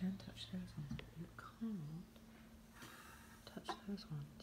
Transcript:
can touch those ones, but you can't touch those ones.